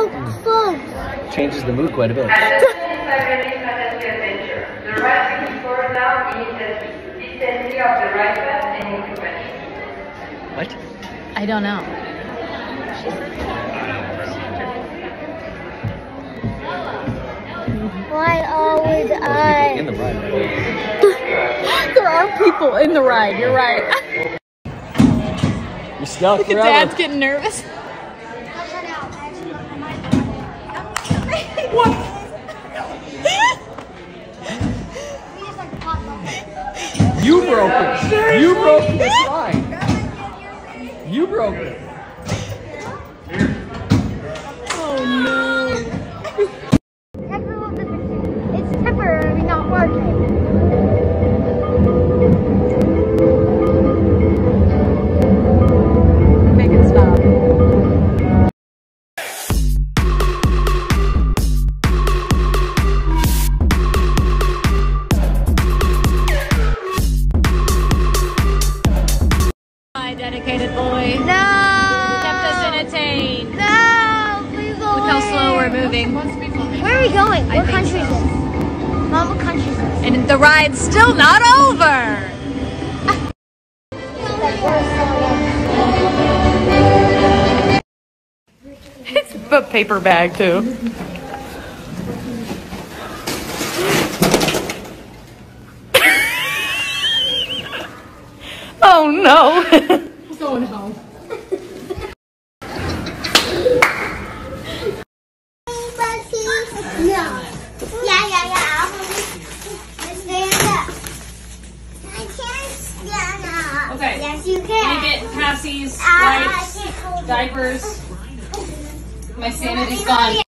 Oh, close. Changes the mood quite a bit. The right to forward now is the distancing of the right foot and increment. What? I don't know. Why always I? In I? the ride. there are people in the ride. You're right. You're stuck forever. Dad's getting nervous. You broke it. You broke this ride. You broke it. Dedicated boy No. kept us entertained. No. Please go Look how slow we're moving. Where are we going? I what country so. is this? Mom, what country is this? And the ride's still not over. It's a paper bag too. oh no. Going home. No. Yeah, yeah, yeah. Stand up. I can't stand up. Okay. Yes, you me get Ah, wipes, can't hold it. diapers. My sanity's gone.